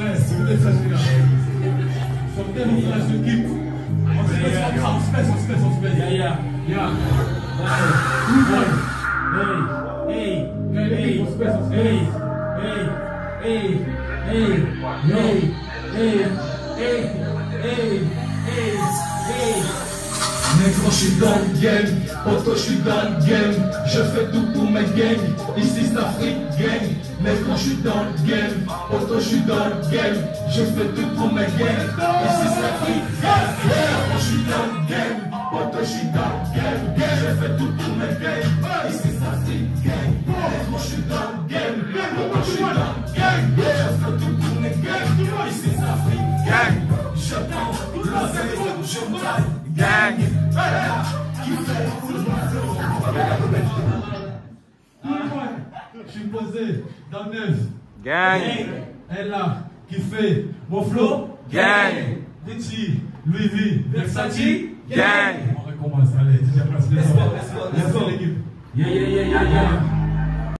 On on on. Yeah, yeah. Yeah. Hey, hey, Hey, hey, hey, hey, hey, hey, hey, hey, hey, hey, hey, hey. Négro, je suis dans le game, je suis dans le game, je fais tout pour mes gangs, ici c'est Afrique je suis dans le game, poto, je suis dans le game, je fais tout pour mes gangs, ici c'est Afrique gang. Négro, je suis dans le game, poto, je suis dans le game, je fais tout pour mes gangs, ici c'est Afrique gang. Négro, je suis dans le game, poto, je suis dans le game, je fais tout pour mes gangs, ici c'est Afrique gang. Je prends le je taille, gang. Qui fait Je suis posé dans neuf. Gang. Elle là, qui fait mon flow. Gang. Gucci, Louis V, Versace. Gang. On recommence, allez, déjà place les Let's go, let's go, let's Let's go go. l'équipe. Yeah, yeah, yeah, yeah, yeah.